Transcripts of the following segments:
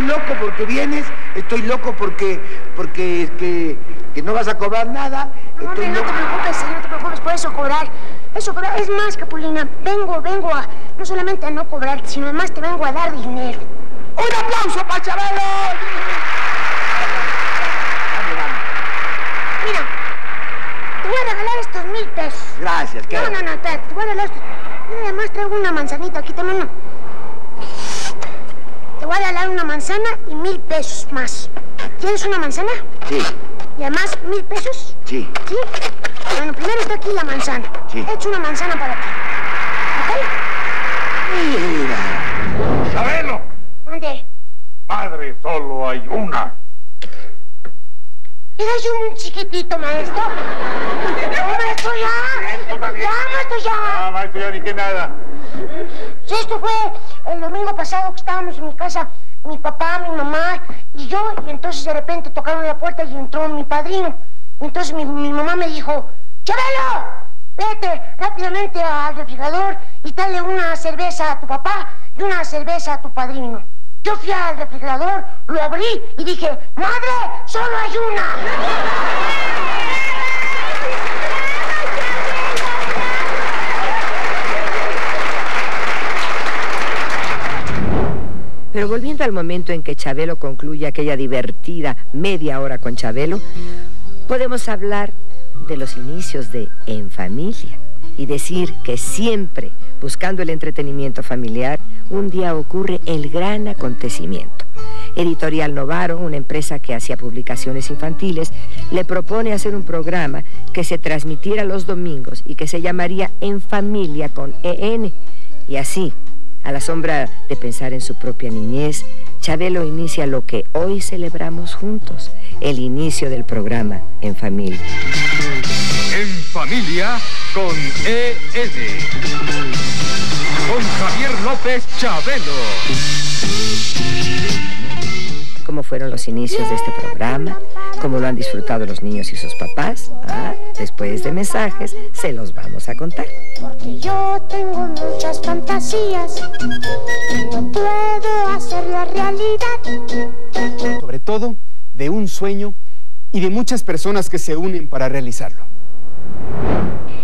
estoy loco porque vienes, estoy loco porque, porque que, que no vas a cobrar nada. No, te preocupes, no te preocupes por eso cobrar. Eso cobrar es más, Capulina. Vengo, vengo a no solamente a no cobrar, sino además te vengo a dar dinero. ¡Un aplauso para Chabelo! Mira, te voy a regalar estos mil pesos. Gracias, ¿qué? No, no, no, espérate, te voy a regalar estos. Mira, además traigo una manzanita aquí también. Te voy a regalar una manzana y mil pesos más. ¿Quieres una manzana? Sí, Y además mil pesos. sí. ¿Sí? Bueno, primero está aquí la manzana. Sí. He hecho una manzana para ti. ¿Ok? Mira. ¡Chabelo! ¿Dónde? Padre, solo hay una. Eres un chiquitito, maestro. No, maestro, ya. Ya, maestro, ya. Ah, maestro, ya dije nada. Sí, esto fue el domingo pasado que estábamos en mi casa, mi papá, mi mamá y yo, y entonces de repente tocaron la puerta y entró mi padrino. Entonces mi, mi mamá me dijo, ¡Chabelo! Vete rápidamente al refrigerador y dale una cerveza a tu papá y una cerveza a tu padrino. Yo fui al refrigerador, lo abrí y dije, ¡Madre, solo hay una! Volviendo al momento en que Chabelo concluye aquella divertida media hora con Chabelo, podemos hablar de los inicios de En Familia y decir que siempre, buscando el entretenimiento familiar, un día ocurre el gran acontecimiento. Editorial Novaro, una empresa que hacía publicaciones infantiles, le propone hacer un programa que se transmitiera los domingos y que se llamaría En Familia con EN. Y así, a la sombra de pensar en su propia niñez, Chabelo inicia lo que hoy celebramos juntos, el inicio del programa En Familia. En familia con EN. Con Javier López Chabelo. ¿Cómo fueron los inicios de este programa? ¿Cómo lo han disfrutado los niños y sus papás? Ah, después de mensajes se los vamos a contar. Porque yo tengo muchas fantasías y no puedo hacerla realidad. sobre todo de un sueño y de muchas personas que se unen para realizarlo.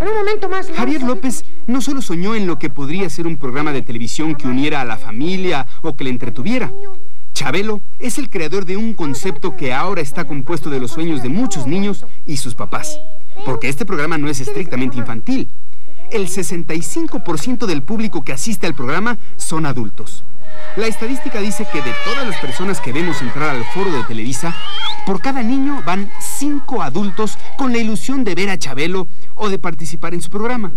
En un momento más... Javier López no solo soñó en lo que podría ser un programa de televisión que uniera a la familia o que le entretuviera. Chabelo es el creador de un concepto que ahora está compuesto de los sueños de muchos niños y sus papás. Porque este programa no es estrictamente infantil. El 65% del público que asiste al programa son adultos. La estadística dice que de todas las personas que vemos entrar al foro de Televisa, por cada niño van cinco adultos con la ilusión de ver a Chabelo o de participar en su programa.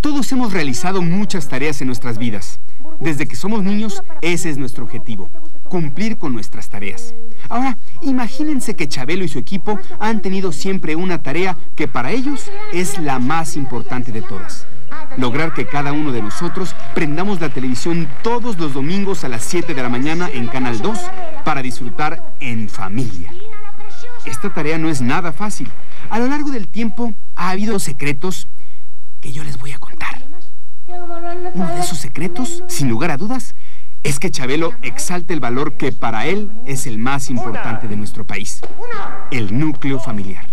Todos hemos realizado muchas tareas en nuestras vidas. Desde que somos niños, ese es nuestro objetivo, cumplir con nuestras tareas. Ahora, imagínense que Chabelo y su equipo han tenido siempre una tarea que para ellos es la más importante de todas. Lograr que cada uno de nosotros prendamos la televisión todos los domingos a las 7 de la mañana en Canal 2 para disfrutar en familia. Esta tarea no es nada fácil. A lo largo del tiempo ha habido secretos que yo les voy a contar. Uno de esos secretos, sin lugar a dudas, es que Chabelo exalta el valor que para él es el más importante de nuestro país, el núcleo familiar.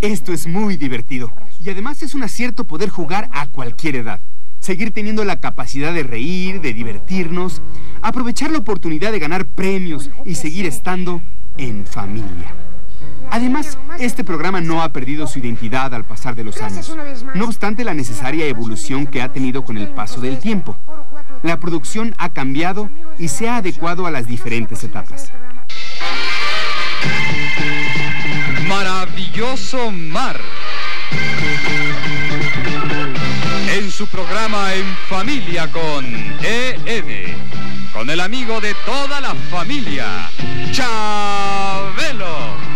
Esto es muy divertido y además es un acierto poder jugar a cualquier edad, seguir teniendo la capacidad de reír, de divertirnos, aprovechar la oportunidad de ganar premios y seguir estando en familia. Además, este programa no ha perdido su identidad al pasar de los años, no obstante la necesaria evolución que ha tenido con el paso del tiempo. La producción ha cambiado y se ha adecuado a las diferentes etapas. Maravilloso Mar. En su programa En Familia con EN. Con el amigo de toda la familia, Chabelo.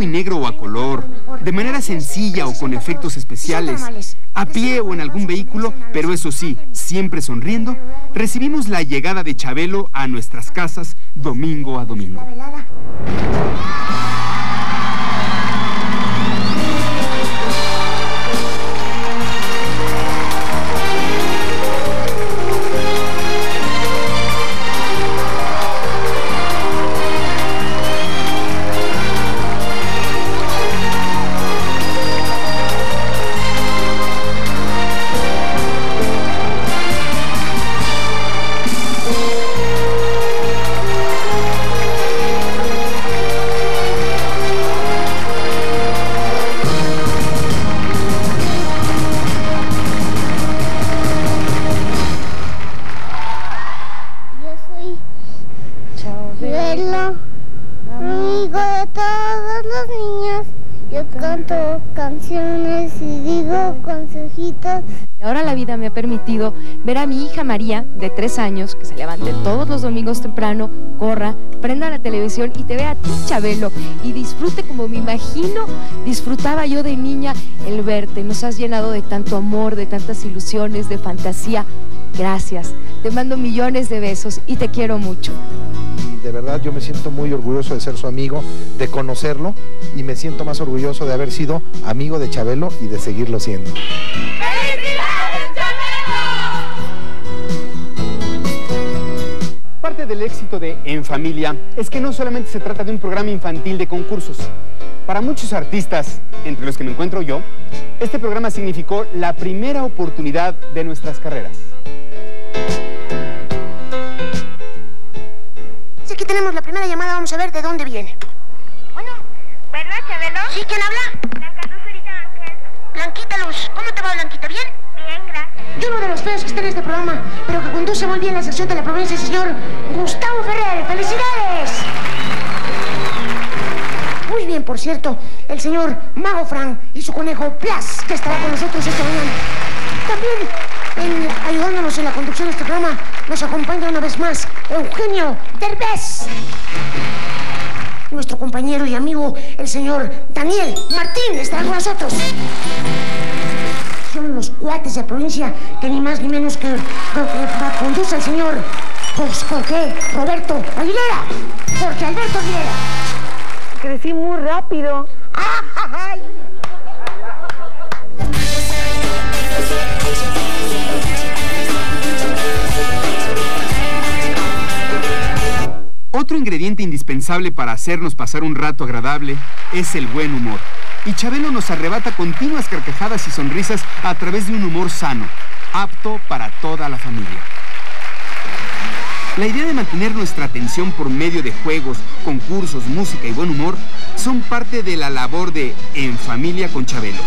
Y negro o a color, de manera sencilla o con efectos especiales, a pie o en algún vehículo, pero eso sí, siempre sonriendo, recibimos la llegada de Chabelo a nuestras casas domingo a domingo. Canto canciones y digo consejitos. Y ahora la vida me ha permitido ver a mi hija María, de tres años, que se levante todos los domingos temprano, corra, prenda la televisión y te vea a ti, Chabelo, y disfrute como me imagino disfrutaba yo de niña el verte. Nos has llenado de tanto amor, de tantas ilusiones, de fantasía. Gracias. Te mando millones de besos y te quiero mucho. y de verdad yo me siento muy orgulloso de ser su amigo, de conocerlo y me siento más orgulloso de haber sido amigo de Chabelo y de seguirlo siendo. Parte del éxito de En Familia es que no solamente se trata de un programa infantil de concursos. Para muchos artistas, entre los que me encuentro yo, este programa significó la primera oportunidad de nuestras carreras. Sí, aquí tenemos la primera llamada, vamos a ver de dónde viene. Bueno, ¿verdad, Chabelo? ¿Sí? ¿Quién habla? Blanca Luz Zurita Ángel. Blanquita Luz. ¿Cómo te va, Blanquita? ¿Bien? Bien, gracias. Yo uno de los feos que está en este programa, pero que conduce muy bien la sección de la provincia, el señor Gustavo Ferrer. ¡Felicidades! Muy bien, por cierto, el señor Mago Frank y su conejo Plas, que estará con nosotros esta mañana. También, en- ayudándonos en la conducción de este programa, nos acompaña una vez más Eugenio Derbez. Nuestro compañero y amigo, el señor Daniel Martín, estará con nosotros son los cuates de provincia que ni más ni menos que, que- que conduce el señor Jorge Roberto Aguilera. Jorge Alberto Aguilera. Crecí muy rápido. ¡Ay! Otro ingrediente indispensable para hacernos pasar un rato agradable es el buen humor. Y Chabelo nos arrebata continuas carcajadas y sonrisas a través de un humor sano, apto para toda la familia. La idea de mantener nuestra atención por medio de juegos, concursos, música y buen humor son parte de la labor de En Familia con Chabelo,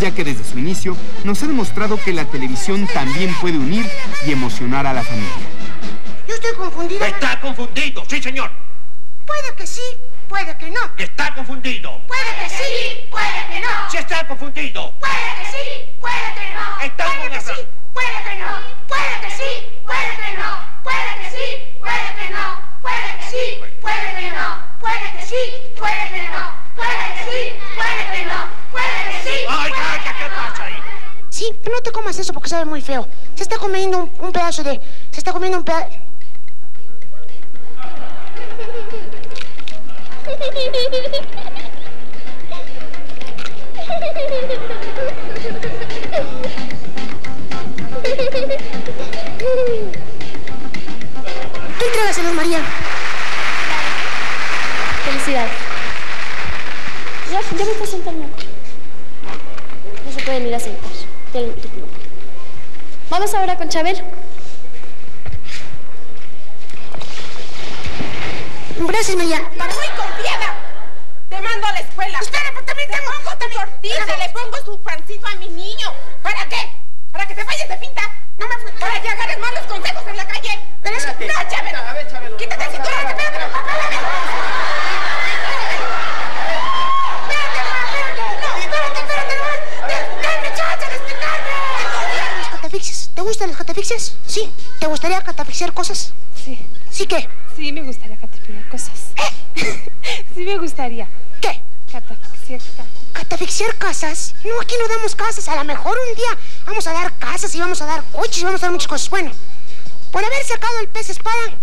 ya que desde su inicio nos ha demostrado que la televisión también puede unir y emocionar a la familia. Yo estoy confundida. Está confundido, sí, señor. Puede que sí, puede que no. Está confundido. Puede que sí, puede que no. Sí está confundido. Puede que sí, puede que no. Está puede que sí, puede que no. Puede que sí, puede que no. Puede que sí, puede que no. Puede que sí, puede que no. Puede que sí, puede que no. Puede que sí, puede que no. Puede que sí. Ay, ay, ¿qué pasa ahí? Sí, pero no te comas eso porque sabe muy feo. Se está comiendo un, un pedazo de. Se está comiendo un pedazo. Muy confiada. Te mando a la escuela. Espera, pero también Te pongo tu tortilla, le pongo su pancito a mi niño. ¿Para qué? ¿Para que te vayas de pinta? No me Para que agarres malos consejos en la calle. Pero es que... No, Chabelo. A ver, Chabelo. Quítate el cinturón, espérate, espérate. Espérate, espérate, espérate, no. Déjame, chance de explicarme. Los catafixias. ¿Te gustan los catafixias? Sí. ¿Te gustaría catafixiar cosas? Sí, ¿Sí qué? sí me gustaría catafixiar cosas. sí me gustaría. ¿Qué? Catafixiar casas. ¿Catafixiar casas? No, aquí no damos casas. A lo mejor un día vamos a dar casas y vamos a dar coches y vamos a dar muchas cosas. Bueno, por haber sacado el pez espada,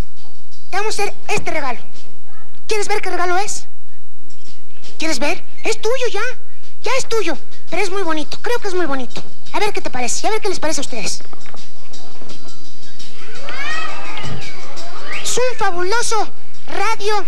te vamos a hacer este regalo. ¿Quieres ver qué regalo es? ¿Quieres ver? Es tuyo ya. Ya es tuyo. Pero es muy bonito. Creo que es muy bonito. A ver qué te parece. A ver qué les parece a ustedes. Es un fabuloso radio